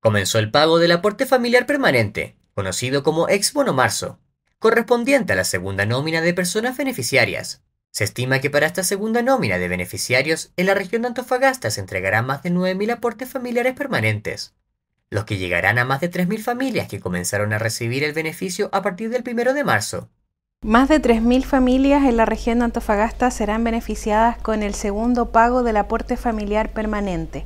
comenzó el pago del aporte familiar permanente, conocido como ex bono marzo, correspondiente a la segunda nómina de personas beneficiarias. Se estima que para esta segunda nómina de beneficiarios en la región de Antofagasta se entregarán más de 9.000 aportes familiares permanentes, los que llegarán a más de 3.000 familias que comenzaron a recibir el beneficio a partir del 1 de marzo. Más de 3.000 familias en la región de Antofagasta serán beneficiadas con el segundo pago del aporte familiar permanente.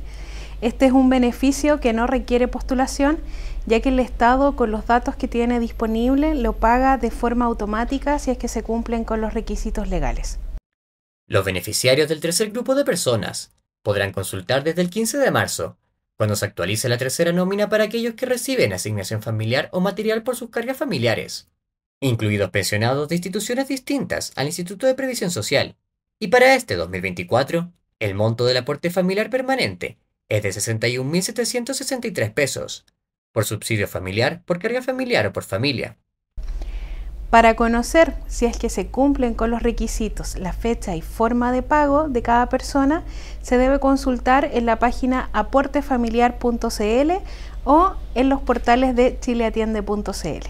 Este es un beneficio que no requiere postulación, ya que el Estado, con los datos que tiene disponible, lo paga de forma automática si es que se cumplen con los requisitos legales. Los beneficiarios del tercer grupo de personas podrán consultar desde el 15 de marzo cuando se actualice la tercera nómina para aquellos que reciben asignación familiar o material por sus cargas familiares, incluidos pensionados de instituciones distintas al Instituto de Previsión Social. Y para este 2024, el monto del aporte familiar permanente es de 61.763 pesos, por subsidio familiar, por carga familiar o por familia. Para conocer si es que se cumplen con los requisitos, la fecha y forma de pago de cada persona, se debe consultar en la página aportefamiliar.cl o en los portales de chileatiende.cl.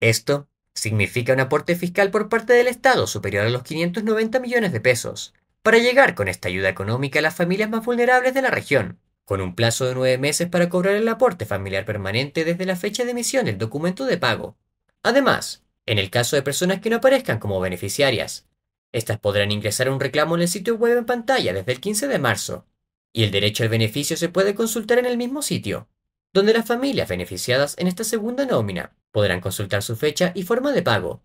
Esto significa un aporte fiscal por parte del Estado superior a los 590 millones de pesos, para llegar con esta ayuda económica a las familias más vulnerables de la región, con un plazo de nueve meses para cobrar el aporte familiar permanente desde la fecha de emisión del documento de pago. Además, en el caso de personas que no aparezcan como beneficiarias, estas podrán ingresar un reclamo en el sitio web en pantalla desde el 15 de marzo, y el derecho al beneficio se puede consultar en el mismo sitio, donde las familias beneficiadas en esta segunda nómina podrán consultar su fecha y forma de pago,